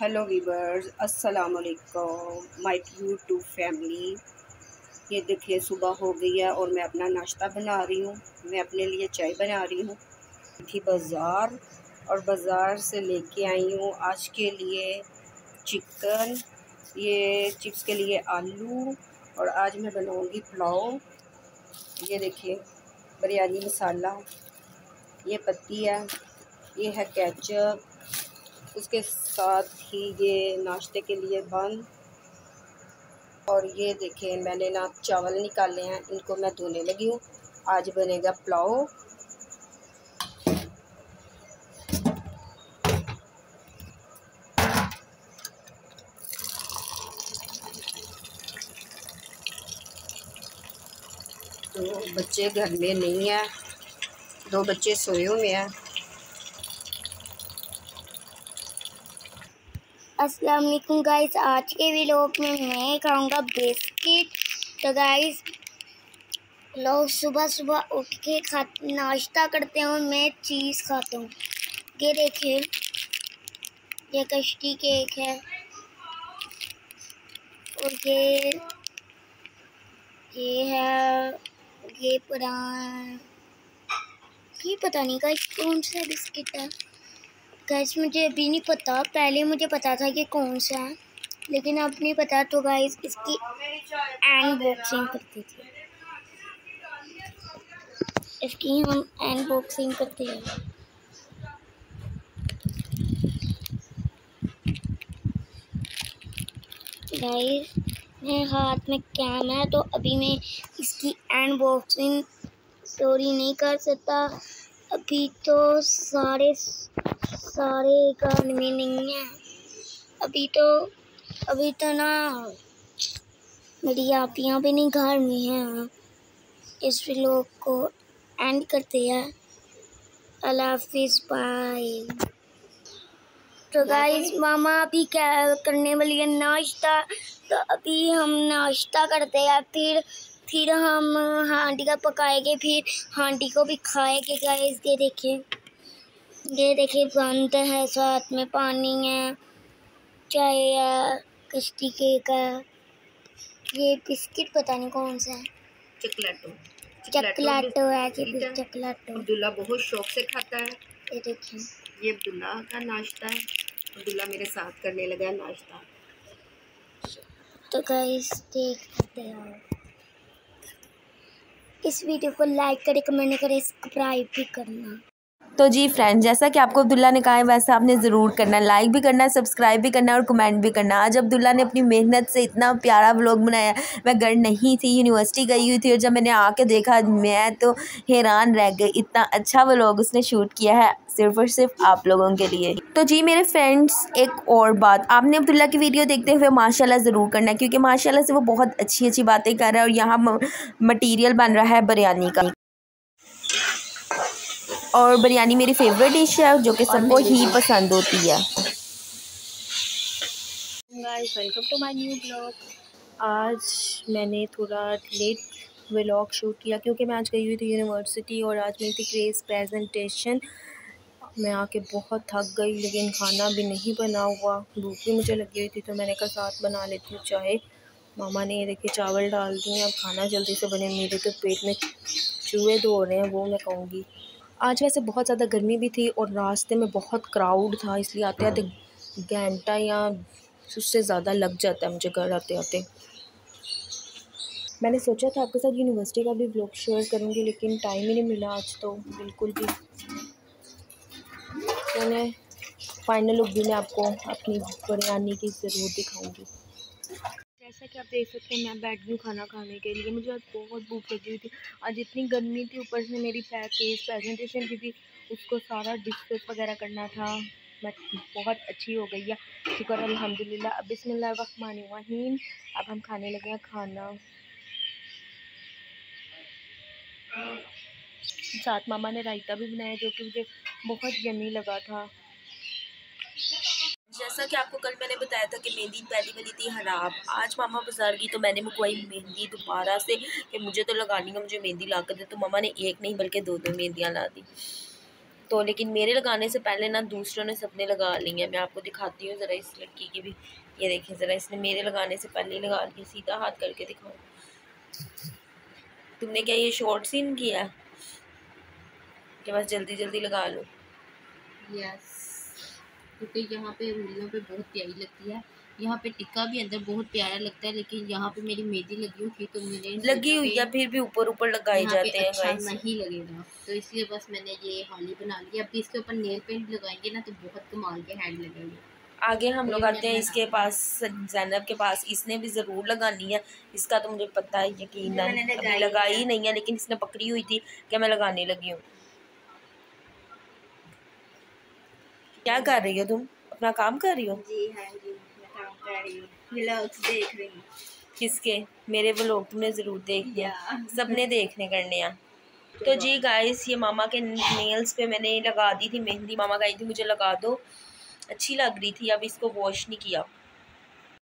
Hello viewers अस्सलाम वालेकुम my YouTube family ये देखिए, सुबह हो गई है और मैं अपना नाश्ता बना रही हूँ। मैं अपने लिए चाय बना रही हूँ। थी बाज़ार और बाज़ार से लेके आई हूँ आज के लिए चिकन। ये चिप्स के लिए आलू और आज मैं बनाऊँगी पुलाव। ये देखिए, बिरयानी मसाला। ये पत्ती है। ये है केचप। उसके साथ ही ये नाश्ते के लिए बन। और ये देखें, मैंने ना चावल निकाले हैं, इनको मैं धोने लगी हूँ। आज बनेगा पुलाव। तो बच्चे घर में नहीं है। दो बच्चे सोए हुए हैं। अस्सलाम वालेकुम गाइस, आज के व्लॉग में मैं खाऊँगा बिस्किट। तो गाइस, लोग सुबह सुबह उठ के खा, नाश्ता करते हैं और मैं चीज़ खाता हूँ। ये देखिए ये कश्ती केक है। और ये ये है, ये पुराना, ये पता नहीं गाइस कौन सा बिस्किट है। गैस मुझे अभी नहीं पता। पहले मुझे पता था कि कौन सा है, लेकिन अब नहीं पता। तो गाइस इसकी अनबॉक्सिंग करते थे। इसकी हम अनबॉक्सिंग करते हैं। गाइस मेरे हाथ में कैम है तो अभी मैं इसकी अनबॉक्सिंग स्टोरी नहीं कर सकता। अभी तो सारे सारे घर में नहीं है। अभी तो अभी तो ना मेरी आपियाँ भी नहीं घर में हैं। इस व्लॉग को एंड करते हैं। अल्लाह हाफिज़ बाय तो गाइस मामा अभी क्या करने वाली है? नाश्ता। तो अभी हम नाश्ता करते हैं फिर फिर हम हांडी का पकाएँगे फिर हांडी को भी खाएँगे गाइस ये देखिए। ये देखिए बंद है साथ में पानी है चाय है कश्ती केक है। ये बिस्किट पता नहीं कौन सा है। चकलाटो। चकलाटो है ये चकलाटो। अब्दुल्ला बहुत शौक से खाता है। ये देखिए। ये अब्दुल्ला का नाश्ता है। अब्दुल्ला मेरे साथ करने लगा है नाश्ता। तो गाइस देख सकते हैं। इस वीडियो को लाइक करें कमेंट करें सब्सक्राइब भी करना। तो जी फ्रेंड जैसा कि आपको अब्दुल्ला ने कहा है, वैसा आपने ज़रूर करना लाइक भी करना सब्सक्राइब भी करना और कमेंट भी करना आज अब्दुल्ला ने अपनी मेहनत से इतना प्यारा व्लॉग बनाया मैं घर नहीं थी यूनिवर्सिटी गई हुई थी और जब मैंने आके देखा, मैं तो हैरान रह गई। इतना अच्छा व्लॉग उसने शूट किया है, सिर्फ़ और सिर्फ़ आप लोगों के लिए। तो जी मेरे फ्रेंड्स एक और बात। आपने अब्दुल्ला की वीडियो देखते हुए माशाल्लाह ज़रूर करना है, क्योंकि माशाल्लाह से वो बहुत अच्छी अच्छी बातें कर रहा है और यहाँ मटीरियल बन रहा है बिरयानी का। और बिरयानी मेरी फेवरेट डिश है, जो कि सबको ही पसंद होती है। Guys welcome to my new blog आज मैंने थोड़ा लेट व्लॉग शूट किया, क्योंकि मैं आज गई हुई थी यूनिवर्सिटी और आज मेरी थी क्रेज प्रेजेंटेशन मैं आके बहुत थक गई, लेकिन खाना भी नहीं बना हुआ। भूख भी मुझे लगी हुई थी तो मैंने कहा साथ बना लेती हूँ चाहे मामा ने ये देखिए, चावल डाल दिए, अब खाना जल्दी से बने। मेरे तो पेट में चूहे दो रहे हैं, वो मैं कहूँगी। आज वैसे बहुत ज़्यादा गर्मी भी थी और रास्ते में बहुत क्राउड था इसलिए आते आते घंटा या उससे ज़्यादा लग जाता है मुझे घर आते आते मैंने सोचा था आपके साथ यूनिवर्सिटी का भी ब्लॉग शेयर करूँगी लेकिन टाइम ही नहीं मिला आज तो बिल्कुल भी। मैंने फाइनल लुक भी मैं आपको अपनी बिरयानी की ज़रूर दिखाऊँगी। जैसा कि आप देख सकते हैं, मैं बैठ गई खाना खाने के लिए। मुझे आज बहुत भूख लगी हुई थी। आज इतनी गर्मी थी, ऊपर से मेरी पैकेज प्रेजेंटेशन की थी। उसको सारा डिस्कस वगैरह करना था। मैं बहुत अच्छी हो गई है। शुक्र अल्हम्दुलिल्लाह। अब बिस्मिल्लाहिर्रहमानिर्रहीम अब हम खाने लगे हैं खाना। साथ मामा ने रायता भी बनाया, जो कि मुझे बहुत यमी लगा था। जैसा कि आपको कल मैंने बताया था कि मेहंदी पहली वाली थी ख़राब। आज मामा बाज़ार की तो मैंने मंगवाई मेहंदी दोबारा से कि मुझे तो लगानी है, मुझे मेहंदी ला कर दे। तो मामा ने एक नहीं बल्कि दो दो मेहंदियाँ ला दी। तो लेकिन मेरे लगाने से पहले ना दूसरों ने सबने लगा ली है। मैं आपको दिखाती हूँ ज़रा इस लड़की की भी। ये देखें ज़रा इसने मेरे लगाने से पहले ही लगा ली, सीधा हाथ करके दिखाओ तुमने क्या ये शॉर्ट सीन किया कि बस जल्दी जल्दी लगा लो। यस क्योंकि यहाँ पे उंगलियों पे बहुत प्यारी लगती है। यहाँ पे टिक्का भी अंदर बहुत प्यारा लगता है लेकिन यहाँ पे मेरी मेहंदी लगी हुई थी तो मैंने लगी हुई है फिर भी ऊपर ऊपर लगाए जाते हैं अच्छा नहीं लगेगा। तो इसलिए बस मैंने ये हाली बना लिया अभी इसके ऊपर नेल पेंट लगाएँगे ना तो बहुत कमाल के हैंड लगेंगे। आगे हम लोग आते हैं इसके पास जैनब के पास। इसने भी ज़रूर लगानी है। इसका तो मुझे पता है यकीन लगाई नहीं है लेकिन इसने पकड़ी हुई थी कि मैं लगाने लगी हूँ। क्या कर रही हो तुम? अपना काम कर रही हो? जी हाँ जी मैं काम कर रही हूँ। व्लॉग्स देख रही हूँ। किसके? मेरे व्लॉग तुमने ज़रूर देख लिया। सबने देखने करने हैं। तो जी गाइस ये मामा के नेल्स पे मैंने लगा दी थी मेहंदी। मामा गई थी मुझे लगा दो। अच्छी लग रही थी अब इसको वॉश नहीं किया।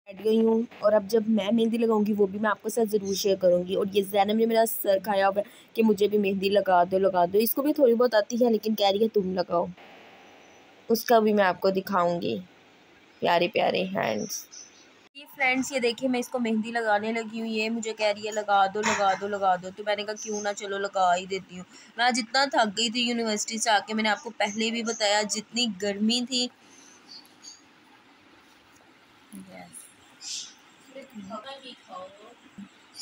बैठ गई हूँ और अब जब मैं मेहंदी लगाऊँगी वो भी मैं आपके साथ ज़रूर शेयर करूँगी। और ये जैनब ने मेरा सर खाया हुआ है कि मुझे भी मेहंदी लगा दो लगा दो। इसको भी थोड़ी बहुत आती है लेकिन कह रही है तुम लगाओ। उसका भी मैं आपको दिखाऊँगी। प्यारे प्यारे हैंड्स ये फ्रेंड्स ये देखिए मैं इसको मेहंदी लगाने लगी हूँ। ये मुझे कह रही है लगा दो लगा दो लगा दो। तो मैंने कहा क्यों ना? चलो लगा ही देती हूँ। मैं आज इतना थक गई थी यूनिवर्सिटी से आके। मैंने आपको पहले भी बताया जितनी गर्मी थी।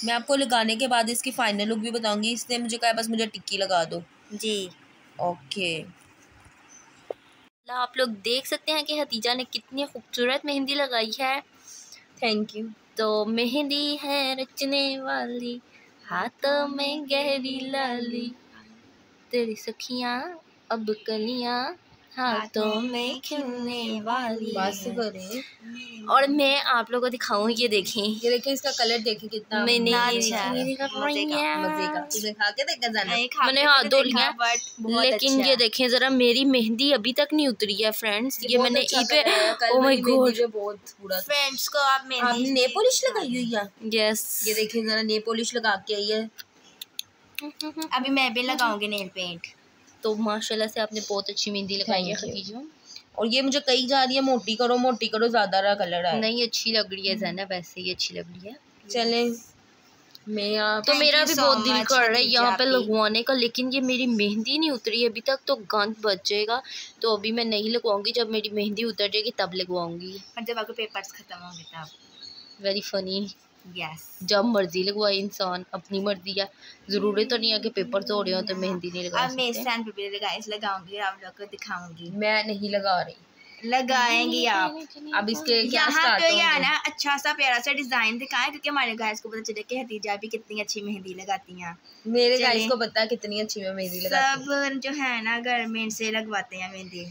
मैं आपको लगाने के बाद इसकी फाइनल लुक भी बताऊँगी। इसने मुझे कहा बस मुझे टिक्की लगा दो। जी। ओके आप लोग देख सकते हैं कि हतीजा ने कितनी खूबसूरत मेहंदी लगाई है। थैंक यू तो मेहंदी है रचने वाली, हाथों में गहरी लाली। तेरी सखियाँ, अब कलियाँ हाथों में खिलने वाली और मैं आप लोगों को दिखाऊँ ये देखें। ये देखें इसका कलर देखें कितना मैंने अच्छा मैंने हाथ धो लिया लेकिन अच्छा ये देखें जरा मेरी मेहंदी अभी तक नहीं उतरी है फ्रेंड्स ये मैंने ओ माय गॉड बहुत फ्रेंड्स को आप आपने ने पॉलिश लगाई हुई है यस ये देखें जरा ने पॉलिश लगा के आई है। अभी मैं भी लगाऊँगी नेल पेंट तो माशाल्लाह से आपने बहुत अच्छी मेहंदी लगाई है खतीजा और ये मुझे कही जा रही है मोटी करो मोटी करो ज़्यादा रहा कलर है नहीं अच्छी लग रही है जैनब वैसे ही अच्छी लग रही है। चले मैं तो मेरा भी बहुत दिल कर रहा है यहाँ पे लगवाने का लेकिन ये मेरी मेहंदी नहीं उतरी अभी तक तो गंद बच जाएगा। तो अभी मैं नहीं लगवाऊँगी जब मेरी मेहंदी उतर जाएगी तब लगवाऊँगी। जब आपके पेपर्स खत्म होंगे तब। वेरी फनी यस जब मर्ज़ी लगवाए इंसान अपनी मर्ज़ी है ज़रूरी तो नहीं है कि पेपर तो हो रहे हो तो मेहंदी नहीं लगा अब मैं स्टैंड पे भी लगाई लगाऊँगी आप लोग को दिखाऊँगी। मैं नहीं लगा रही। लगाएँगी आप। अब इसके क्या यहाँ स्टार्ट पे यार ना अच्छा सा प्यारा सा डिज़ाइन दिखाएँ क्योंकि हमारे गाइस को पता चले कि हतीजा भी कितनी अच्छी मेहंदी लगाती हैं। मेरे। गाइस को पता कितनी अच्छी मैं मेहंदी लगाती हूँ। सब जो है ना गवर्नमेंट से लगवाते हैं मेहंदी।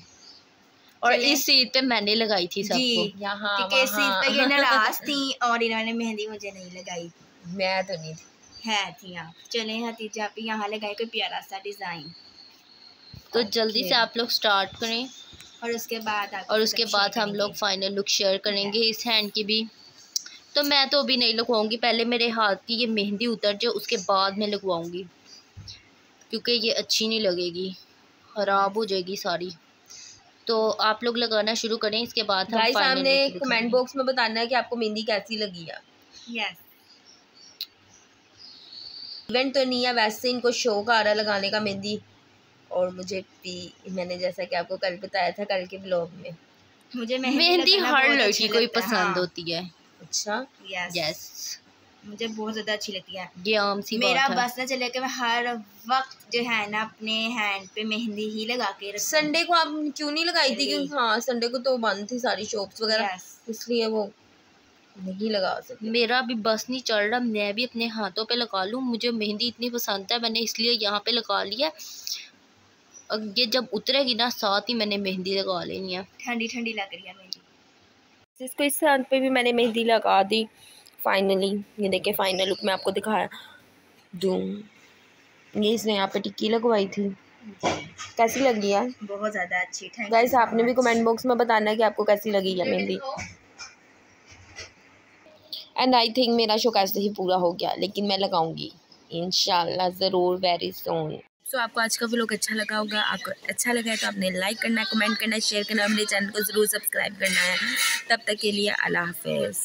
और इस सीट पे मैंने लगाई थी सबको। यहाँ क्योंकि इस चीज़ पे ये नाराज़ थी और इन्होंने मेहंदी मुझे नहीं लगाई। मैं तो नहीं थी। है थी आप। चले हतीजा पे यहाँ लगाए कोई प्यारा सा डिज़ाइन। तो जल्दी से आप लोग स्टार्ट करें। और उसके बाद और उसके बाद हम लोग फाइनल लुक शेयर करेंगे इस हैंड की भी। तो मैं तो अभी नहीं लगवाऊँगी। पहले मेरे हाथ की ये मेहंदी उतर जाए उसके बाद मैं लगवाऊँगी। क्योंकि ये अच्छी नहीं लगेगी। ख़राब हो जाएगी सारी। तो आप लोग लगाना शुरू करें इसके बाद हम सामने कमेंट बॉक्स में बताना है कि आपको मेहंदी कैसी लगी है। यस इवेंट तो नहीं है वैसे इनको शौक आ रहा है लगाने का मेहंदी। और मुझे भी मैंने जैसा कि आपको कल बताया था कल के ब्लॉग में। मुझे मेहंदी हर लड़की को ही पसंद हाँ, होती है। अच्छा। यस यस मुझे बहुत ज़्यादा अच्छी लगती है। ये आम सी मेरा बस ना चले कि मैं हर वक्त जो है ना अपने हैंड पे मेहंदी ही लगा के संडे को आप क्यों नहीं लगाई थी? क्योंकि हाँ संडे को तो बंद थी सारी शॉप्स वगैरह। इसलिए वो नहीं लगा सकते। मेरा भी बस नहीं चल रहा मैं भी अपने हाथों पे लगा लूँ। मुझे मेहंदी इतनी पसंद है मैंने इसलिए यहाँ पे लगा लिया अब ये जब उतरेगी ना साथ ही मैंने मेहंदी लगा लेनी है। ठंडी ठंडी लग रही है मेहंदी। इसको इस हाथ पे भी मैंने मेहंदी लगा दी। फाइनली ये देखिए फाइनल लुक मैं आपको दिखाया दूँ। ये इसने यहाँ पे टिक्की लगवाई थी। कैसी लगी है बहुत ज़्यादा अच्छी थैंक गाइस आपने भी कमेंट बॉक्स में बताना कि आपको कैसी लगी है मेहंदी एंड आई थिंक मेरा शो कैसे ही पूरा हो गया लेकिन मैं लगाऊँगी। इंशाल्लाह ज़रूर वेरी सोन सो आपको आज का व्लॉग अच्छा लगा होगा। आपको अच्छा लगा है तो आपने लाइक करना कमेंट करना शेयर करना मेरे चैनल को ज़रूर सब्सक्राइब करना है। तब तक के लिए अल्लाह हाफिज़।